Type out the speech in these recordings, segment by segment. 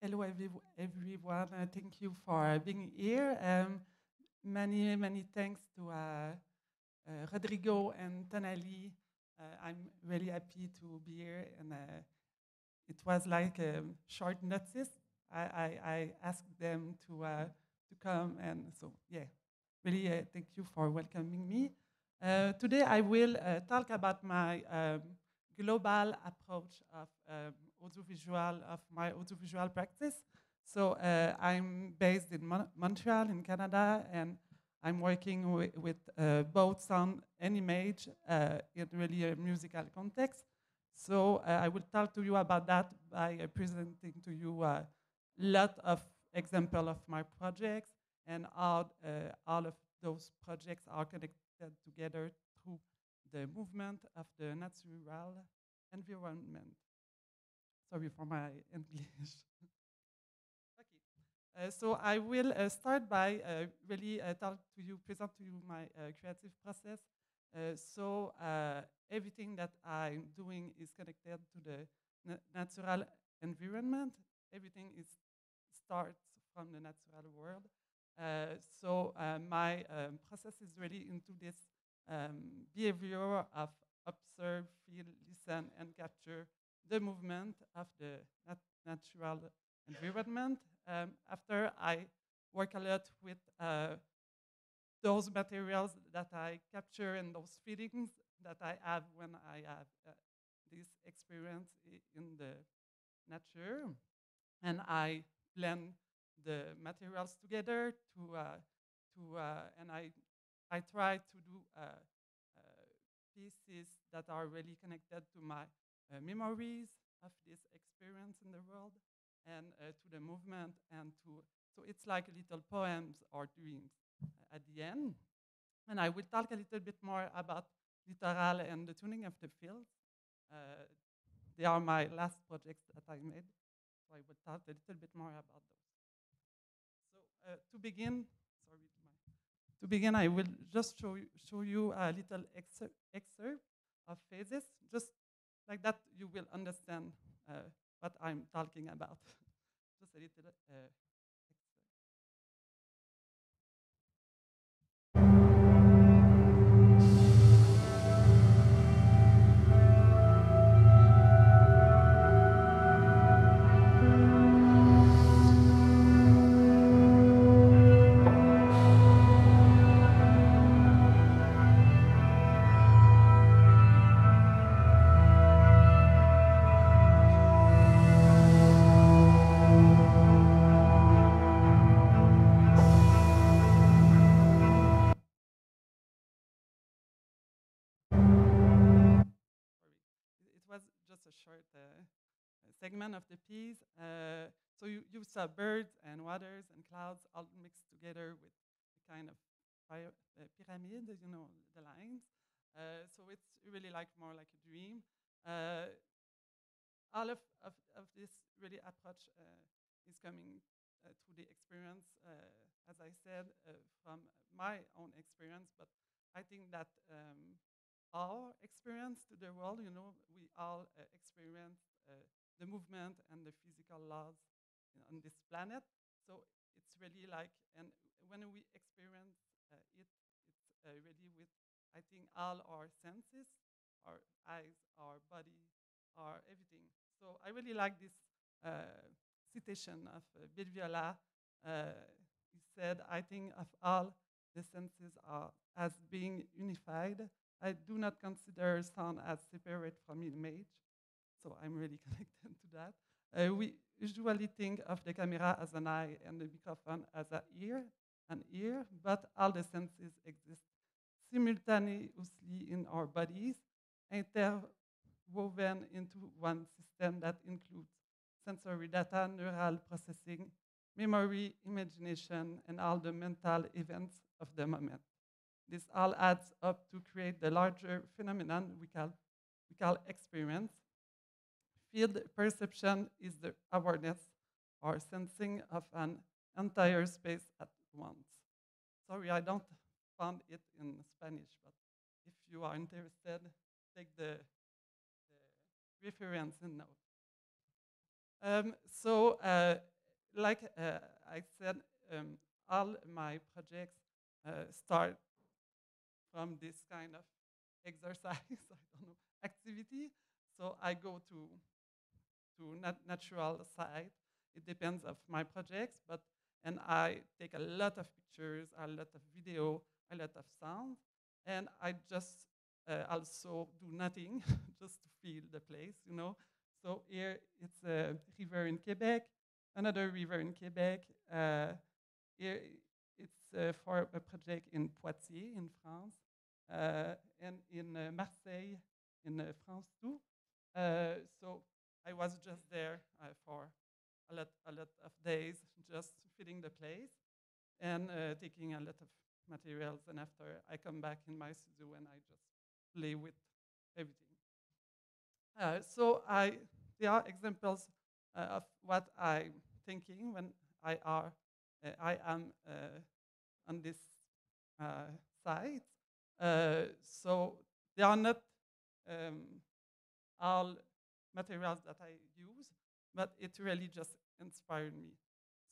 hello, everyone. Uh, thank you for being here. Um, many, many thanks to uh, uh, Rodrigo and Tonali. Uh, I'm really happy to be here, and uh, it was like a short notice. I, I, I asked them to uh, to come, and so yeah, really thank you for welcoming me. today, I will talk about my um, global approach of um, audiovisual of my audiovisual practice. So uh, I'm based in Mon Montreal in Canada, and I'm working wi with uh, both sound and image uh, in really a musical context. So uh, I will talk to you about that by presenting to you a lot of example of my projects and how uh, all of those projects are connected together through the movement of the natural environment. Sorry for my English. okay, uh, so I will uh, start by uh, really uh, talk to you, present to you my uh, creative process. Uh, so everything that I'm doing is connected to the na natural environment. Everything is starts from the natural world. so my um, process is really into this um, behavior of observe, feel, listen, and capture the movement of the nat natural environment. Um, after I work a lot with uh, those materials that I capture and those feelings that I have when I have uh, this experience in the nature. And I blend the materials together to, uh, to uh, and I, I try to do uh, uh, pieces that are really connected to my memories of this experience in the world and uh, to the movement and to so it's like little poems or dreams uh, at the end. And i will talk a little bit more about littoral and the tuning of the fields. Uh, they are my last projects that i made so i will talk a little bit more about those. So uh, to begin sorry to begin i will just show you, show you a little excerpt, excerpt of phases just like that, you will understand uh, what I'm talking about. Just a little uh, a short uh, segment of the piece. Uh, so you, you saw birds and waters and clouds all mixed together with a kind of uh, pyramid, you know, the lines. so it's really like more like a dream all of, of, of, this really approach uh, is coming uh, through the experience, uh, as I said, from my own experience, but I think that um, our experience to the world. You know, we all uh, experience uh, the movement and the physical laws on this planet. So it's really like, and when we experience uh, it, it's uh, really with, I think, all our senses, our eyes, our body, our everything. So I really like this citation of uh, he said, I think of all the senses are as being unified I do not consider sound as separate from image, so I'm really connected to that. Uh, we usually think of the camera as an eye and the microphone as an ear, an ear, but all the senses exist simultaneously in our bodies, interwoven into one system that includes sensory data, neural processing, memory, imagination, and all the mental events of the moment. This all adds up to create the larger phenomenon we call, we call experience. Field perception is the awareness or sensing of an entire space at once. Sorry, I don't find it in Spanish, but if you are interested, take the, the reference and note. Um, so, uh, like uh, I said, um, all my projects uh, start from this kind of exercise, I don't know, activity. So I go to to nat natural site. It depends of my projects, but and I take a lot of pictures, a lot of video, a lot of sound, and I just uh, also do nothing just to feel the place, you know. So here it's a river in Quebec, another river in Quebec. Uh, here it's uh, for a project in Poitiers in France, and in uh, Marseille in uh, France too. so I was just there for a lot, a lot of days, just feeding the place and taking a lot of materials. And after I come back in my studio and I just play with everything. Uh, so I, there are examples uh, of what I'm thinking when I are uh, I am uh, on this uh, site. So they are not um, all materials that I use, but it really just inspired me.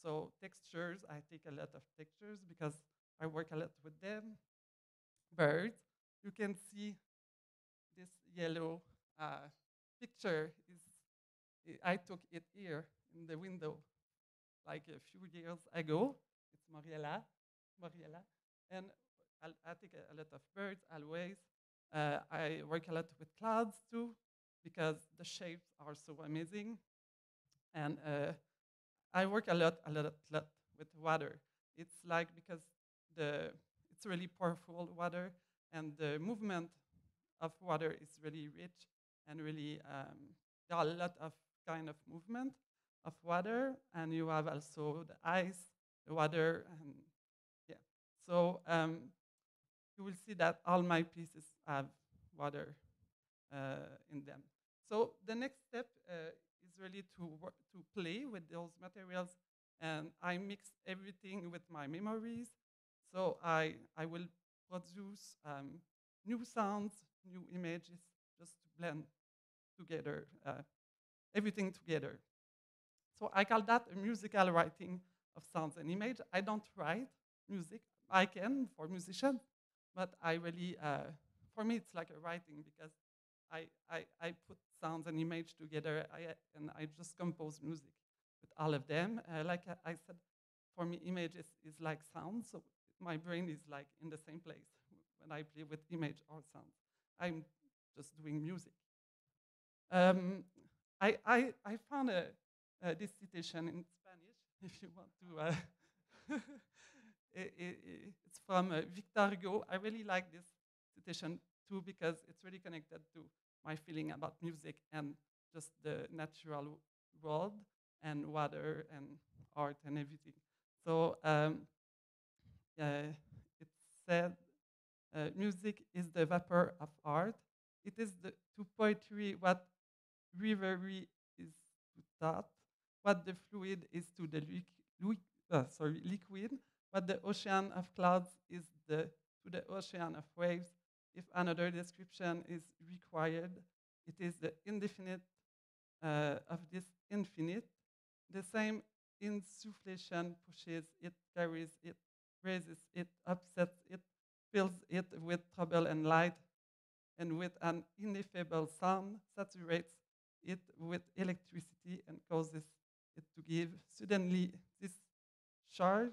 So textures, I take a lot of textures because I work a lot with them. Birds, you can see this yellow uh, picture is I took it here in the window like a few years ago. It's Mariella, Mariella, and I, take a, lot of birds always. Uh, I work a lot with clouds too because the shapes are so amazing, and uh, I work a lot, a lot, a lot with water. It's like because the it's really powerful water, and the movement of water is really rich and really um, there are a lot of kind of movement of water, and you have also the ice, the water, and yeah. So um, you will see that all my pieces have water uh, in them. So the next step uh, is really to to play with those materials, and I mix everything with my memories. So I I will produce um, new sounds, new images, just to blend together, uh, everything together. So I call that a musical writing of sounds and image. I don't write music. I can for musicians, but I really, uh, for me, it's like a writing because I, I, I put sounds and image together I, and I just compose music with all of them. Uh, like I, said, for me, image is, is like sound, so my brain is like in the same place when I play with image or sound. I'm just doing music. Um, I, I, I found a, uh, this citation in Spanish, if you want to. It, it, it's from uh, Victor Hugo. I really like this citation too because it's really connected to my feeling about music and just the natural world and water and art and everything. So um, uh, it said, uh, music is the vapor of art. It is the, to poetry what reverie is to thought what the fluid is to the uh, sorry, liquid, what the ocean of clouds is the, to the ocean of waves. If another description is required, it is the indefinite uh, of this infinite. The same insufflation pushes it, carries it, raises it, upsets it, fills it with trouble and light, and with an ineffable sound saturates it with electricity and causes it to give suddenly this charge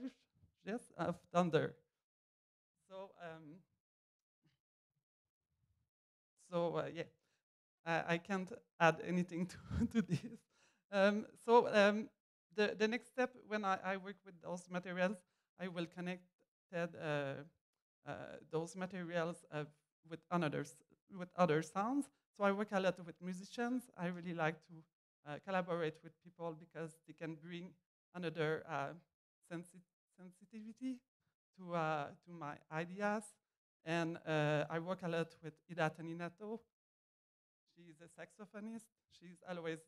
yes, of thunder. So, um, so uh, yeah, I, I, can't add anything to, to this. Um, so um, the, the next step when I, I, work with those materials, I will connect uh, uh, those materials uh, with another with other sounds. So I work a lot with musicians. I really like to uh, collaborate with people because they can bring another uh, sensi sensitivity to, uh, to my ideas. And uh, I work a lot with Ida Toninato. She's a saxophonist. She's always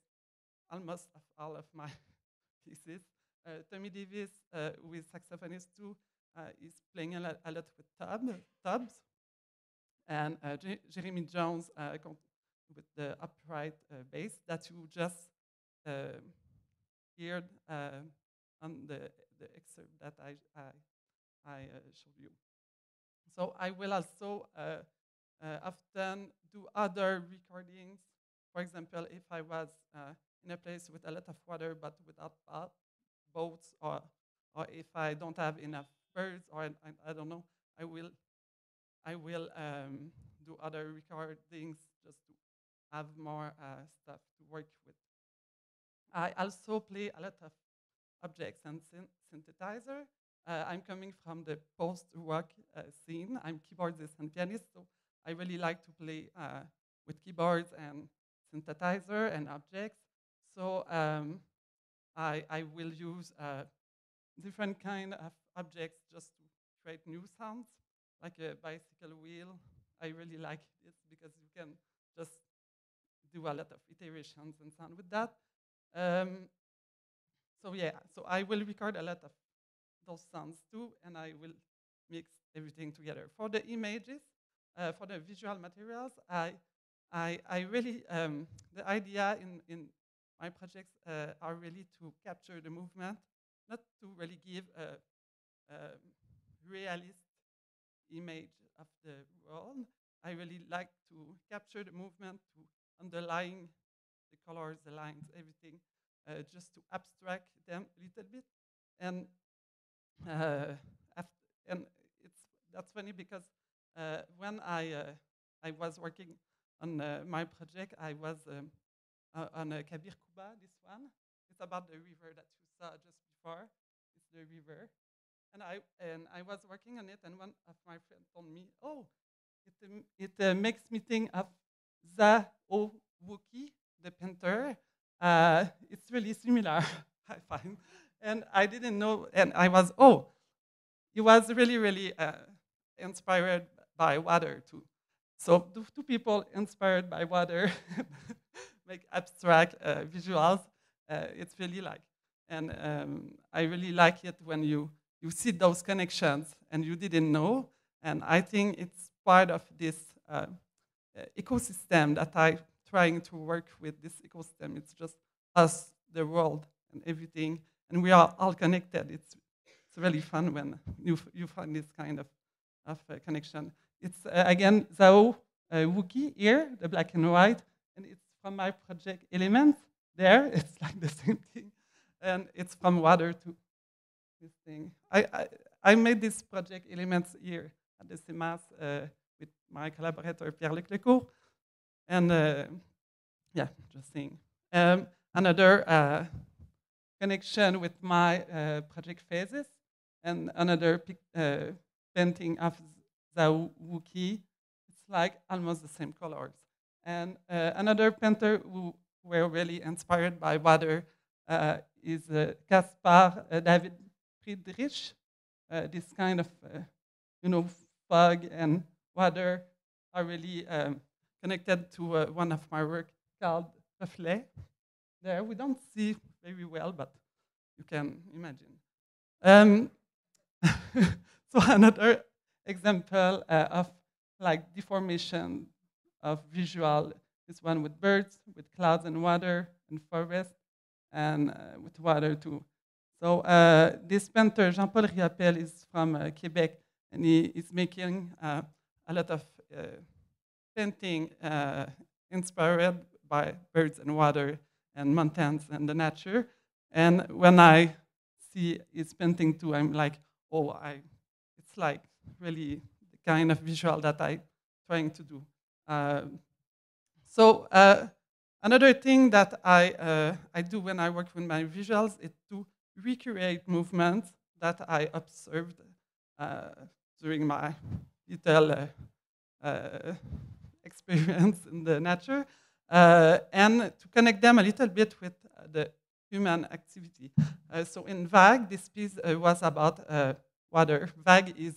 almost of all of my pieces. Uh, Tommy Davis, uh, who is saxophonist too, is playing a lot, a lot with tub, tubs. And Jeremy Jones with the upright uh, bass that you just uh, uh, on the, the excerpt that I, I, I uh, showed you. So I will also uh, uh, often do other recordings. For example, if I was uh, in a place with a lot of water but without boats, or, or if I don't have enough birds, or I, I don't know, I will, I will um, do other recordings just to have more uh, stuff to work with. I also play a lot of objects and syn synthesizer. Uh, I'm coming from the post-rock uh, scene. I'm keyboardist and pianist, so I really like to play uh, with keyboards and synthesizer and objects. So um, I, I will use uh, different kind of objects just to create new sounds, like a bicycle wheel. I really like this because you can just do a lot of iterations and sound with that. Um, so yeah, so I will record a lot of those sounds too, and I will mix everything together. For the images, uh, for the visual materials, I, I, I really, um, the idea in, in my projects uh, are really to capture the movement, not to really give a, a realist image of the world. I really like to capture the movement, to underlying the colors, the lines, everything, uh, just to abstract them a little bit. And uh, and it's that's funny because uh, when I I was working on my project, I was um, on Kabir Kuba. This one, it's about the river that you saw just before. It's the river, and I and I was working on it, and one of my friends told me, "Oh, it um, it makes me think of Zao Wou-Ki, the painter. Uh, it's really similar, I find." and I didn't know, and I was, oh, he was really, really uh, inspired by water too. So two, people inspired by water make abstract uh, visuals. Uh, it's really like, and um, I really like it when you, you see those connections and you didn't know. And I think it's part of this uh, ecosystem that I'm trying to work with this ecosystem. It's just us, the world, and everything and we are all connected. It's, it's really fun when you, you find this kind of, of uh, connection. It's, uh, again, Zao uh, Wou-Ki here, the black and white, and it's from my project Elements there. It's like the same thing. And it's from water to this thing. I, I, I made this project Elements here at the CMMAS uh, with my collaborator Pierre-Luc Lecours. And uh, yeah, just seeing. Um, another uh, connection with my uh, project phases and another painting of Zao Wou-Ki. It's like almost the same colors. And another painter who were really inspired by water uh, is uh, Caspar uh, David Friedrich. this kind of, you know, fog and water are really um, connected to one of my work called Reflet. There, we don't see very well, but you can imagine. Um, so another example uh, of like deformation of visual is one with birds, with clouds and water and forest, and uh, with water too. So uh, this painter, Jean-Paul Riopelle, is from uh, Quebec, and he is making uh, a lot of uh, painting inspired by birds and water and mountains and the nature. And when I see his painting too, I'm like, oh, I, it's like really the kind of visual that I'm trying to do. Uh, so uh, another thing that I, uh, I do when I work with my visuals is to recreate movements that I observed uh, during my little uh, uh, experience in the nature, and to connect them a little bit with the human activity. Uh, so in VAG, this piece uh, was about uh, water. VAG is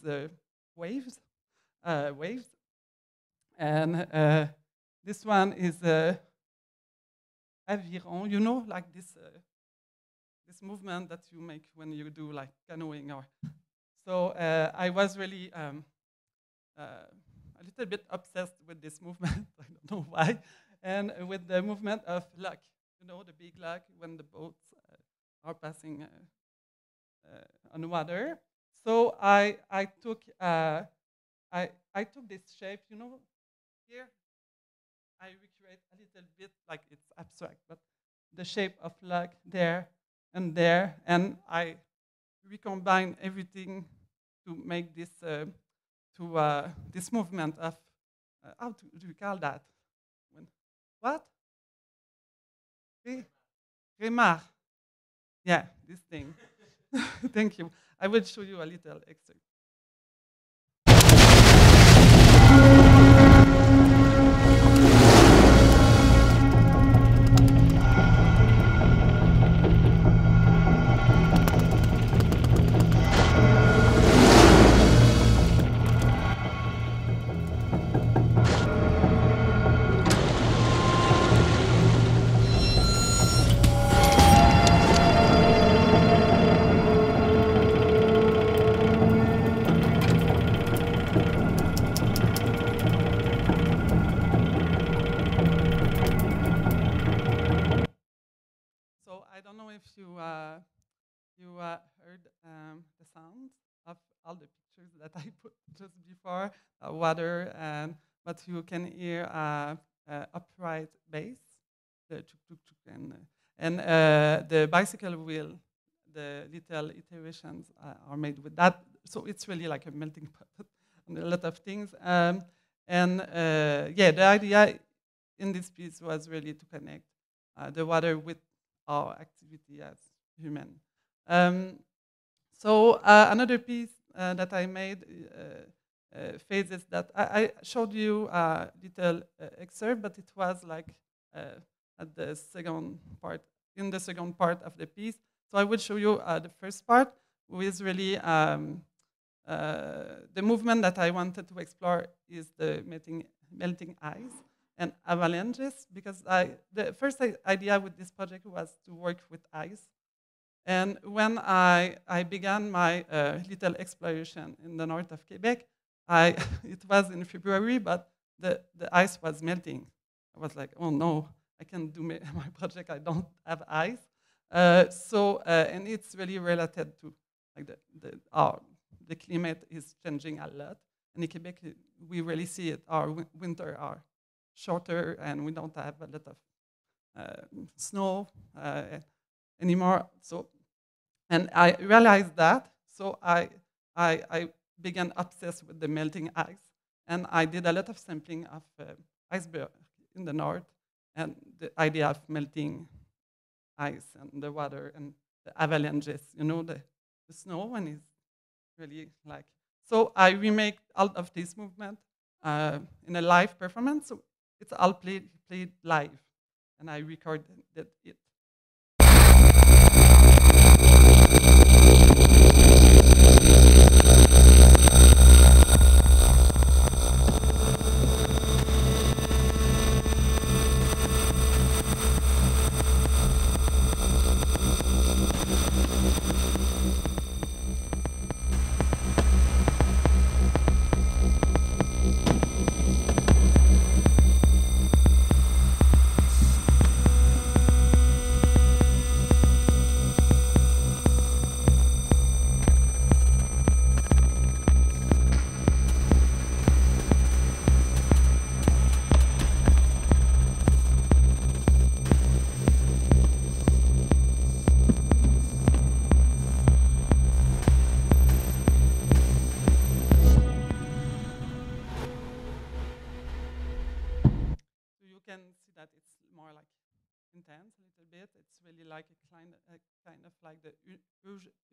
waves, waves. And this one is aviron, you know, like this, this movement that you make when you do like canoeing or so uh, I was really um, uh, a little bit obsessed with this movement. I don't know why, and with the movement of luck you know, the big luck when the boats uh, are passing on water. So I, I took I, I took this shape, you know, here I recreate a little bit like it's abstract, but the shape of luck there and there, and I recombine everything to make this uh, to uh, this movement of uh, how do we call that? When, what? Remar. Yeah, this thing. Thank you. I will show you a little excerpt. Uh, heard um, the sound of all the pictures that I put just before, uh, water, and but you can hear uh, uh, upright bass, the chuk chuk chuk, and and uh, the bicycle wheel. The little iterations are made with that, so it's really like a melting pot on a lot of things. Um, and yeah, the idea in this piece was really to connect the water with our activity as human. Um, so uh, another piece uh, that I made uh, uh phases that I, I, showed you a little uh, excerpt, but it was like uh, at the second part, in the second part of the piece. So I will show you the first part, which is really um, the movement that I wanted to explore is the melting, melting ice and avalanches because I, the first idea with this project was to work with ice. And when I, I began my uh, little exploration in the north of Quebec, I, it was in February, but the, the ice was melting. I was like, oh no, I can't do my, my project, I don't have ice. Uh, so, uh, and it's really related to like the, the, our, the climate is changing a lot. And in Quebec, we really see it, our winter are shorter and we don't have a lot of uh, snow uh, anymore. So, and I realized that, so I, I, I began obsessed with the melting ice, and I did a lot of sampling of uh, iceberg in the north, and the idea of melting ice and the water and the avalanches, you know, the, the snow when it's really like. So I remake all of this movement uh, in a live performance. So it's all played, played live, and I recorded it.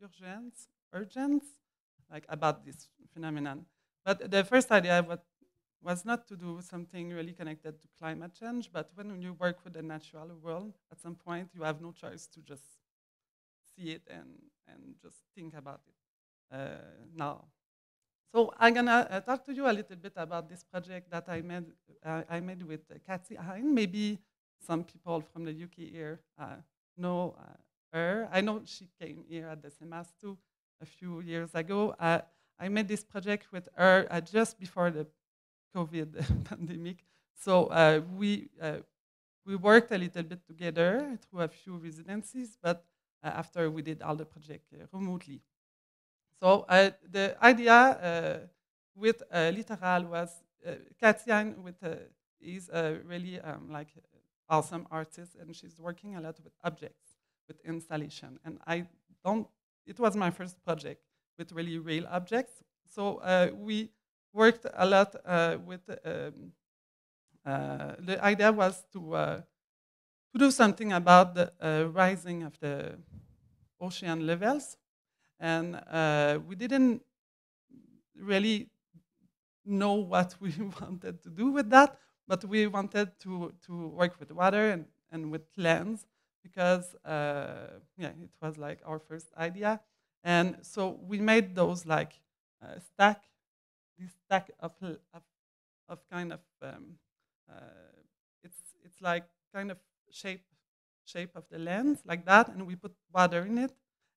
Urgence, urgence, like about this phenomenon. But the first idea was not to do something really connected to climate change, but when you work with the natural world, at some point you have no choice to just see it and, and just think about it uh, now. So I'm gonna uh, talk to you a little bit about this project that I made, uh, I made with Kathy Hinde. Maybe some people from the UK here uh, know uh, her. I know she came here at the SEMAS2 a few years ago. Uh, I made this project with her uh, just before the COVID pandemic. So uh, we, uh, we worked a little bit together through a few residencies, but after we did all the project remotely. So the idea with Littoral was Katian with is a really um, like awesome artist, and she's working a lot with objects, with installation. And I don't. It was my first project with really real objects. So uh, we worked a lot uh, with. Um, uh, the idea was to uh, to do something about the uh, rising of the ocean levels, and uh, we didn't really know what we wanted to do with that, but we wanted to, to work with water and, and with lands because uh, yeah, it was like our first idea. And so we made those like uh, stack, this stack of, of, of kind of, um, uh, it's, it's like kind of shape, shape of the lens like that, and we put water in it.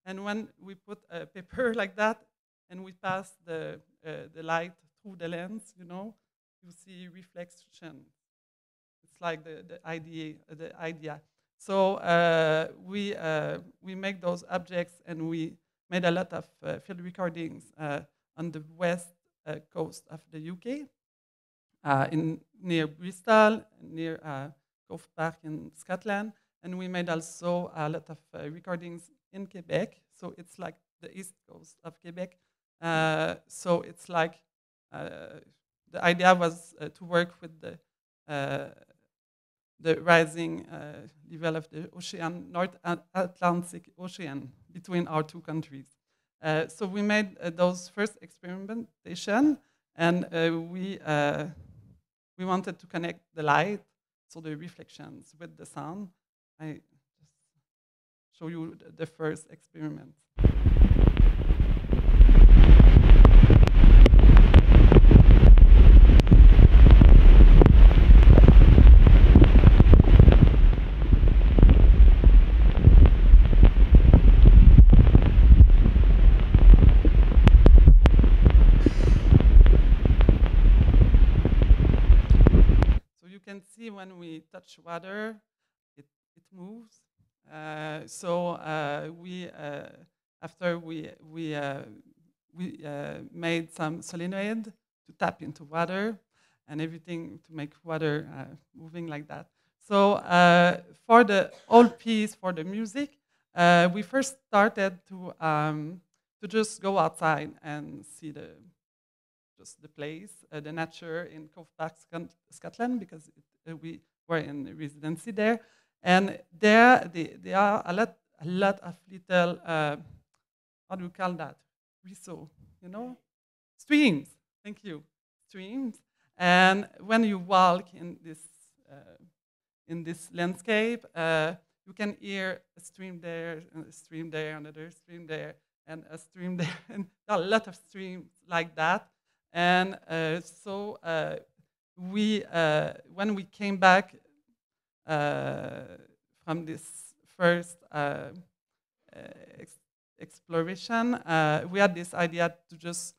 And when we put a paper like that, and we pass the, uh, the light through the lens, you know, you see reflection. It's like the, the idea. The idea. So uh, we, uh, we make those objects and we made a lot of uh, field recordings uh, on the west uh, coast of the UK, uh, in, near Bristol, near Cove Park in Scotland. And we made also a lot of recordings in Quebec. So it's like the east coast of Quebec. so it's like the idea was uh, to work with the uh, the rising uh, the ocean, North Atlantic Ocean, between our two countries. Uh, so we made uh, those first experimentation, and uh, we we wanted to connect the light, so the reflections, with the sound. I just show you the first experiment. When we touch water, it, it moves. Uh, so uh, we, uh, after we, we, uh, we uh, made some solenoid to tap into water and everything to make water moving like that. So for the whole piece, for the music, we first started to, um, to just go outside and see the, just the place, uh, the nature in Cove Park, Scotland, because it, we were in residency there. And there, they, there are a lot, a lot of little, uh, how do you call that? Riso, you know? Streams, thank you, streams. And when you walk in this, uh, in this landscape, uh, you can hear a stream there, a stream there, another stream there, and a stream there, and a lot of streams like that. And uh, so uh, we, uh, when we came back from this first ex exploration, we had this idea to just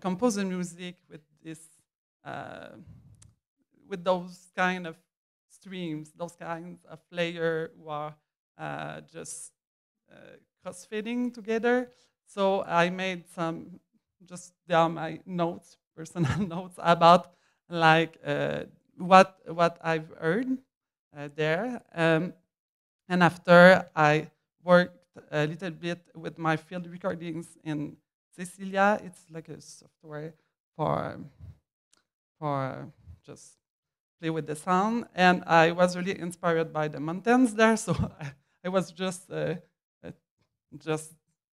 compose the music with this, with those kind of streams, those kinds of layers who are uh, just uh, cross-fitting together. So I made some, just down my notes, personal notes about like uh, what what I've heard uh, there. Um, and after I worked a little bit with my field recordings in Cecilia, it's like a software for for just play with the sound. And I was really inspired by the mountains there, so I, I was just uh, uh, just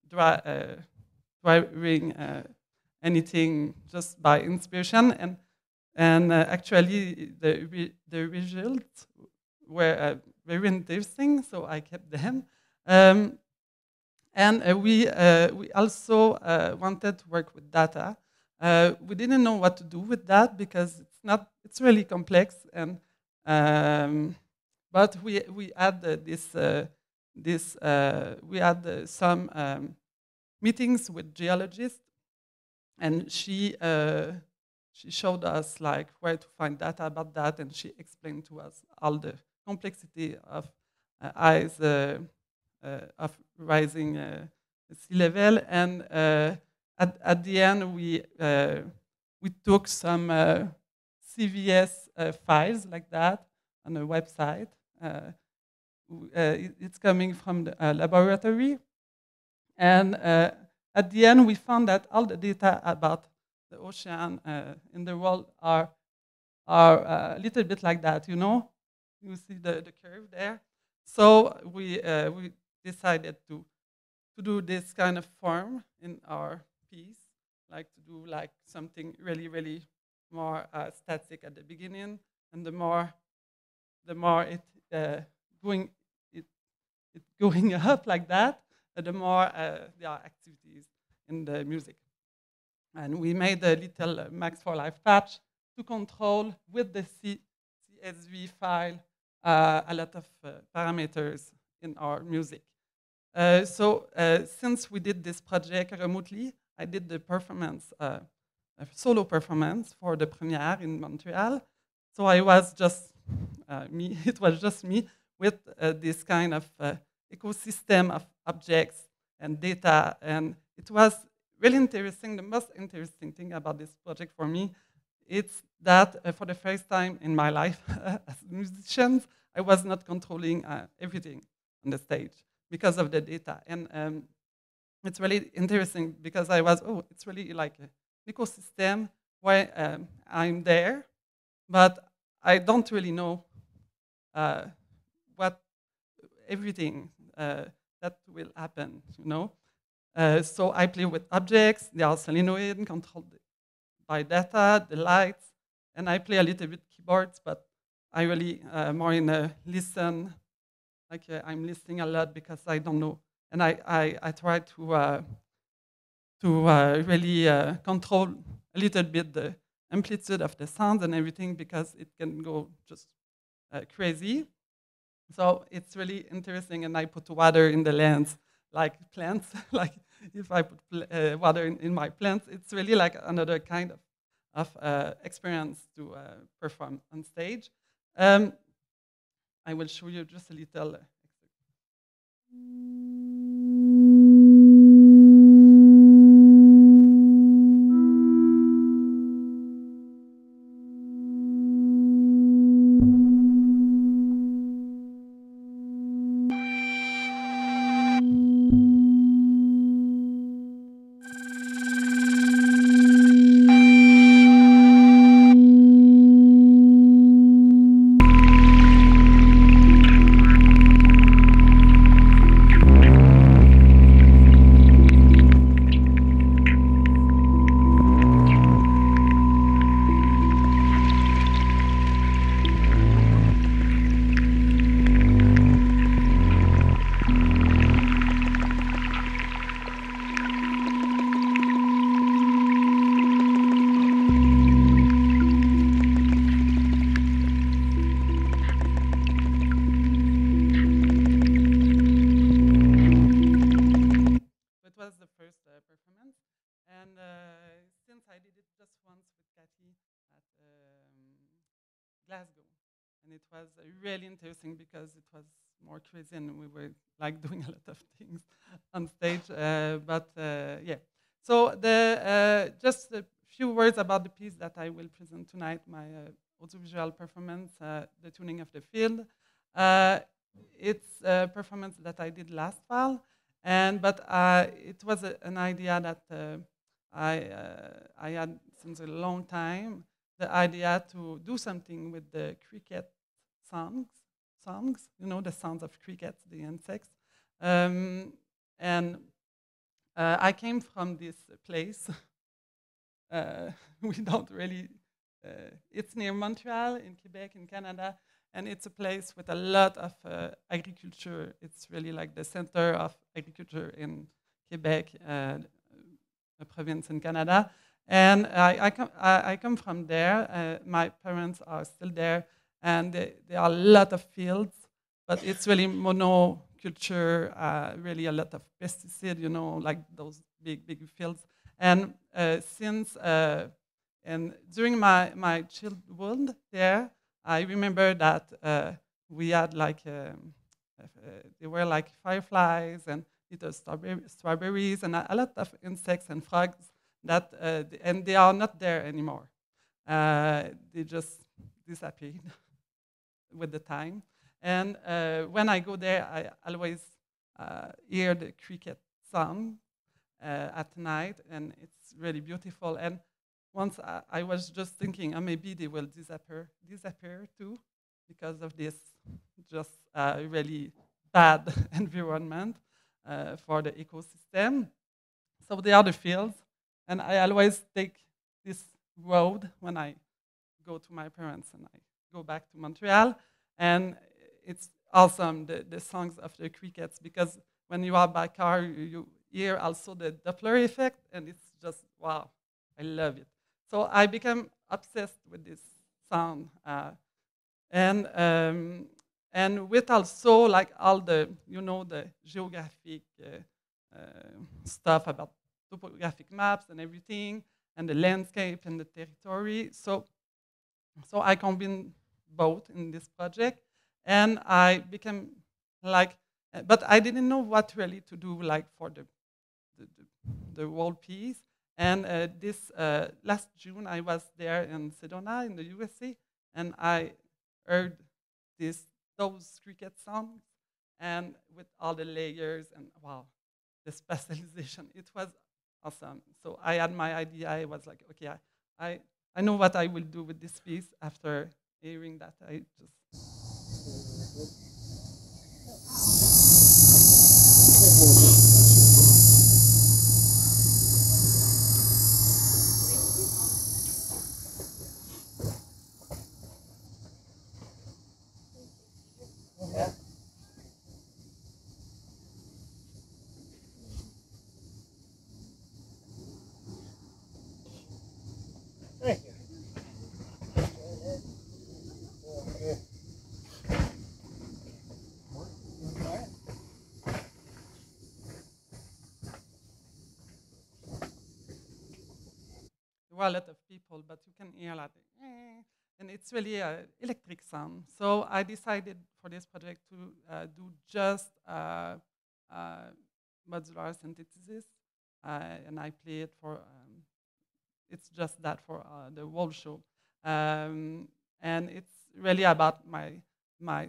dry, uh, driving anything just by inspiration. And and uh, actually, the, the results were uh, very interesting, so I kept them. Um, and uh, we, uh, we also uh, wanted to work with data. Uh, we didn't know what to do with that because it's not, it's really complex. And, um, but we, we had this, this we had some um, meetings with geologists and she she showed us like where to find data about that, and she explained to us all the complexity of uh, eyes uh, uh of rising uh, sea level. And uh, at, at the end, we, we took some CVS files like that on a website. it's coming from the laboratory. And at the end, we found that all the data about the ocean uh, in the world are, are uh, a little bit like that, you know? You see the, the curve there? So we, uh, we decided to, to do this kind of form in our piece, like to do like something really, really more uh, static at the beginning, and the more, the more it uh, going, it, it going up like that, the more uh, there are activities in the music. And we made a little uh, Max for Live patch to control with the C CSV file uh, a lot of uh, parameters in our music. Uh, so uh, since we did this project remotely, I did the performance, uh, solo performance for the premiere in Montreal. So I was just me, it was just me with this kind of ecosystem of objects and data. And it was really interesting. The most interesting thing about this project for me, it's that uh, for the first time in my life as a musician, I was not controlling uh, everything on the stage because of the data. And um, it's really interesting because I was, oh, it's really like an ecosystem where um, I'm there, but I don't really know uh, what everything uh, that will happen, you know. Uh, so I play with objects, they are solenoid, controlled by data, the lights, and I play a little bit keyboards, but I really uh, more in a listen, like uh, I'm listening a lot because I don't know, and I, I, I try to, uh, to uh, really control a little bit the amplitude of the sound and everything because it can go just crazy. So it's really interesting, and I put water in the lens, like plants. like if I put uh, water in, in, my plants, it's really like another kind of, of uh, experience to uh, perform on stage. Um, I will show you just a little. Uh, and we were like doing a lot of things on stage. Uh, but uh, yeah, so the uh, just a few words about the piece that I will present tonight, my uh, audiovisual performance, uh, the tuning of the field. it's a performance that I did last fall, and but it was a, an idea that I I had since a long time. The idea to do something with the cricket songs songs, you know, the sounds of crickets, the insects. Um, and uh, I came from this place. uh, we don't really, uh, it's near Montreal in Quebec, in Canada, and it's a place with a lot of uh, agriculture. It's really like the center of agriculture in Quebec, uh, a province in Canada. And I, I, com I, I come from there. Uh, my parents are still there and there are a lot of fields, but it's really monoculture, uh, really a lot of pesticide, you know, like those big, big fields. And uh, since, uh, and during my, my childhood there, I remember that uh, we had like um, they were like fireflies and little strawberries and a, lot of insects and frogs that, and they are not there anymore. they just disappeared with the time. And uh, when I go there, I always uh, hear the cricket song uh, at night, and it's really beautiful. And once I, I was just thinking, oh, maybe they will disappear, disappear too, because of this just uh, really bad environment uh, for the ecosystem. So they are the fields, and I always take this road when I go to my parents and I go back to Montreal. And it's awesome, the, the songs of the crickets, because when you are by car, you, you hear also the Doppler effect, and it's just, wow, I love it. So I became obsessed with this sound. Uh, and, um, and with also like all the, you know, the geographic uh, uh, stuff about topographic maps and everything, and the landscape and the territory. So, so I combine both in this project, and I became like, but I didn't know what really to do like for the the, the, the world peace. And uh, this uh, last June, I was there in Sedona in the USA, and I heard this those cricket songs, and with all the layers and wow, the specialization, it was awesome. So I had my idea. I was like, okay, I, I, I know what I will do with this piece after hearing that. I just. A lot of people, but you can hear like, eh, and it's really an electric sound. So I decided for this project to uh, do just uh, uh, modular synthesis, uh, and I play it for, um, it's just that for uh, the whole show. Um, and it's really about my, my uh,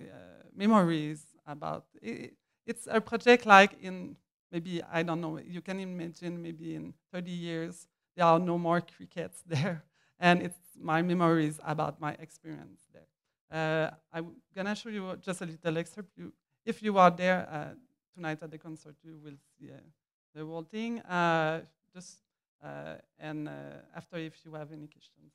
memories about, it, it's a project like in maybe, I don't know, you can imagine maybe in 30 years, there are no more crickets there. And it's my memories about my experience there. Uh, I'm gonna show you just a little excerpt. You, if you are there uh, tonight at the concert, you will see uh, the whole thing. Uh, just uh, and uh, after, if you have any questions.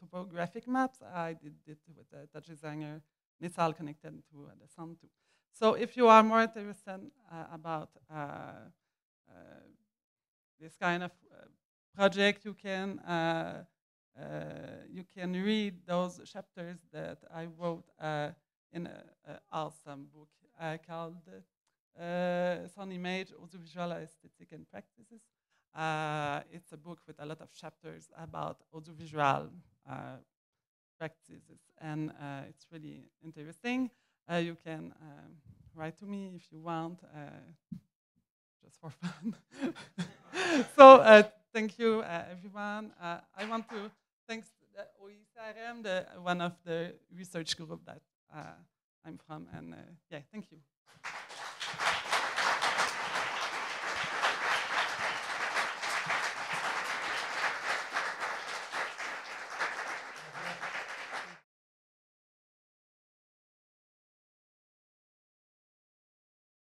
Topographic maps. I did it with the Dutch designer. And connected to uh, the sun too. So if you are more interested uh, about uh, uh this kind of uh, project, you can you can read those chapters that I wrote in an awesome book called Sound Image, Audiovisual Aesthetic and Practices. Uh, it's a book with a lot of chapters about audiovisual uh, practices, and uh, it's really interesting. Uh, you can um, write to me if you want, just for fun. so thank you, everyone. I want to thank the the, one of the research group that I'm from, and yeah, thank you.